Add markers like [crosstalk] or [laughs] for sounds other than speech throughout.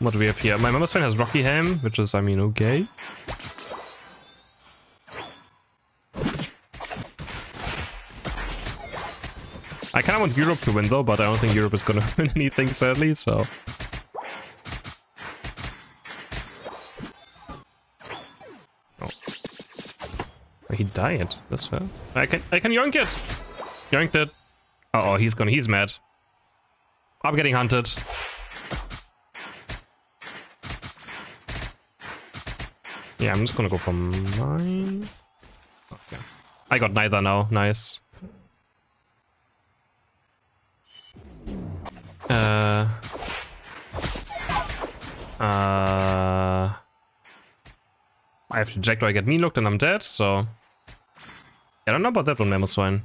What do we have here? My Mamoswine has Rocky Helm, which is, I mean, okay. I kind of want Europe to win though, but I don't think Europe is gonna [laughs] win anything sadly, so... Oh. He died, that's fair. I can I can yoink it! Yoinked it. Uh oh, he's gonna he's mad. I'm getting hunted. Yeah, I'm just gonna go for mine. Okay. I got neither now, nice. Uh, uh, I have to check do I get me looked and I'm dead, so... I don't know about that one, Mamoswine.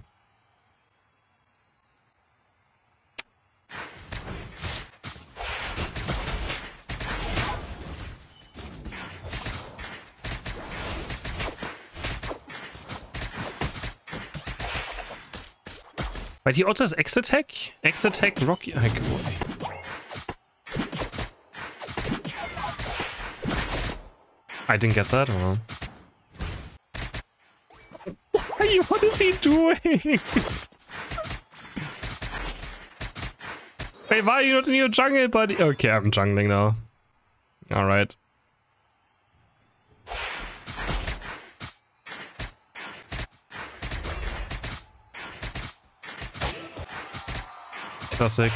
Wait, he also has X attack? X attack, Rocky. Like, I didn't get that. Or... What is he doing? Hey, why are you not in your jungle, buddy? Okay, I'm jungling now. Alright. Classic.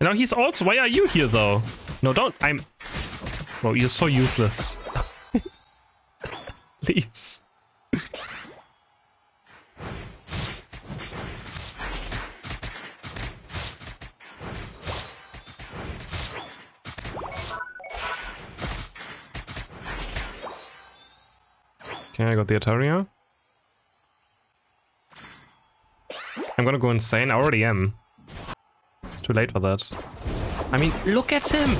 Now he's also. Why are you here though? No, don't. I'm. Bro, you're so useless. [laughs] Please. Okay, I got the Altaria. I'm gonna go insane. I already am. It's too late for that. I mean, look at him!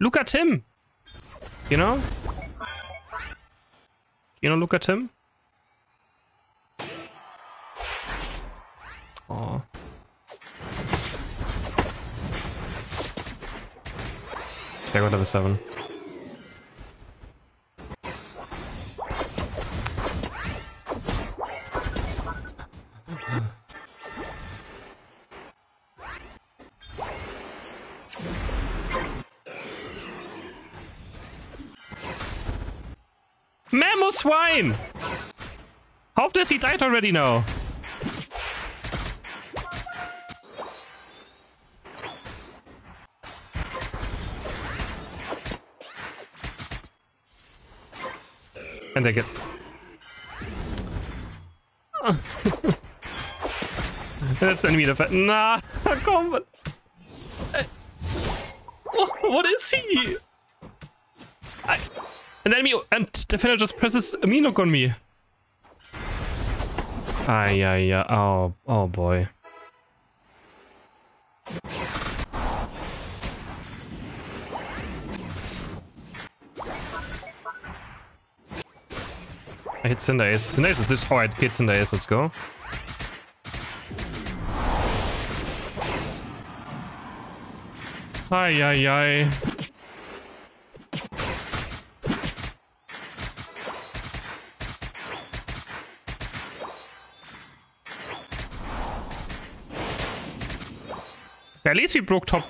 Look at him! You know? You know, look at him. Oh. Got level 7. Swine! How does he died already now? And they get... [laughs] That's the enemy defense. Nah, come eh. on. What is he? I... An enemy and defender just presses a Minoc on me. Ah, yeah, yeah. Oh, oh boy. I hit Cinderace. Cinderace is this. Oh, hit Cinderace. Let's go. Ay, ay, ay. At least we broke top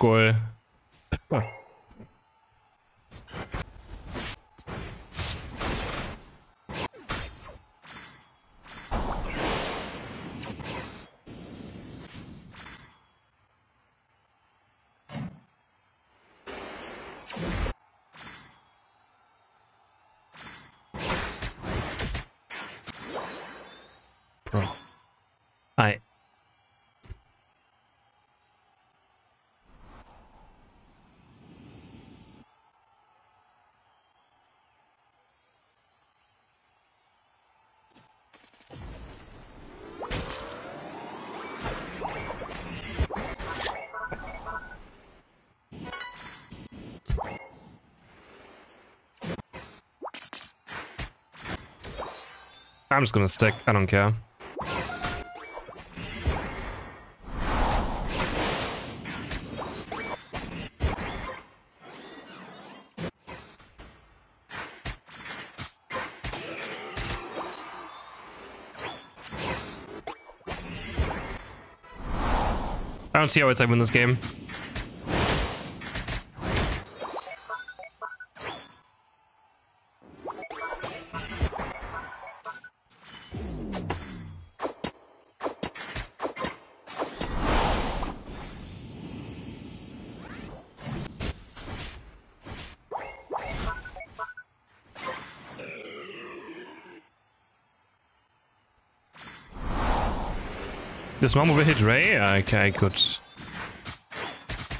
I'm just gonna stick. I don't care. I don't see how it's like win this game. This one will hit Ray? I, I could...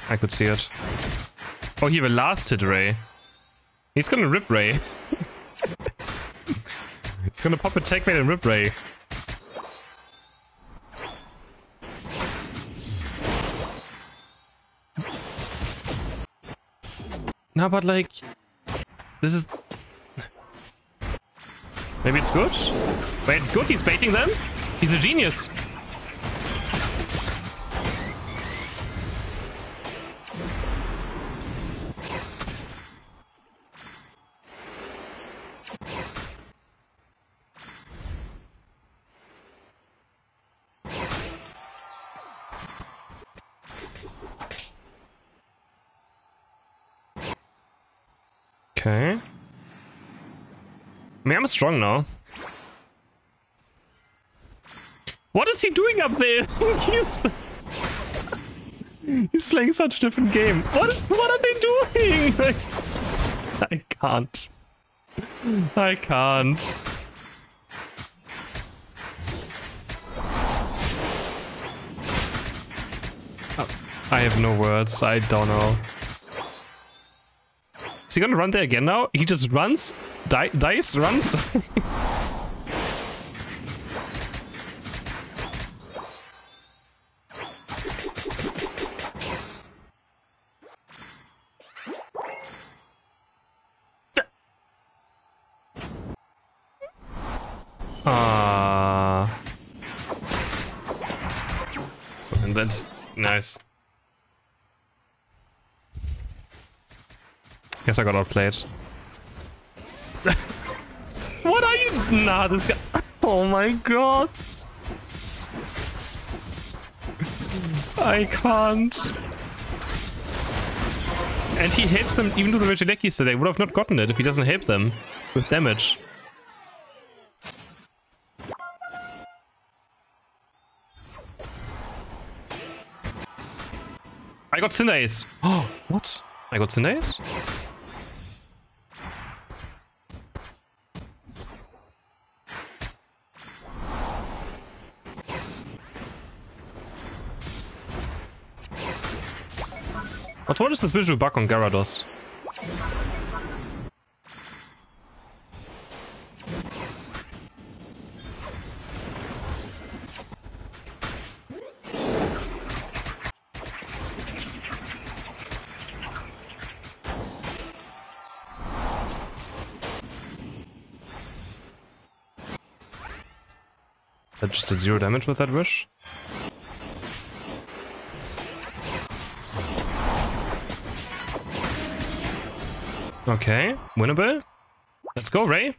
I could see it. Oh, he will last hit Ray. He's gonna rip Ray. [laughs] He's gonna pop a checkmate and rip Ray. No, but like... This is... [sighs] Maybe it's good? Wait, it's good? He's baiting them? He's a genius. Okay. I mean, I'm strong now. What is he doing up there? [laughs] he's, [laughs] he's playing such a different game. What is? What are they doing? [laughs] I can't. I can't. Oh, I have no words. I don't know. Is he gonna run there again now? He just runs, di dice, runs. [laughs] Ah. And that's nice. Guess I got outplayed. [laughs] what are you? Nah, this guy. [laughs] Oh my god. I can't. And he helps them even to the Regieleki, so they would have not gotten it if he doesn't help them with damage. I got Cinderace. Oh, [gasps] what? I got Cinderace? What is this visual bug on Gyarados? That just did zero damage with that wish? Okay, winnable. Let's go, Ray.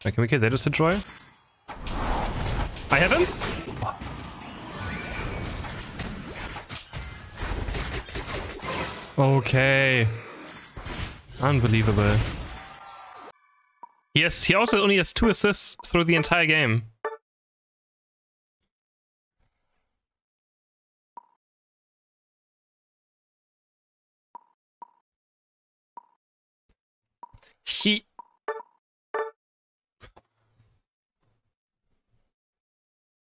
Can we kill get Data Troy? I have him? Okay. Unbelievable. Yes, he also only has two assists through the entire game. He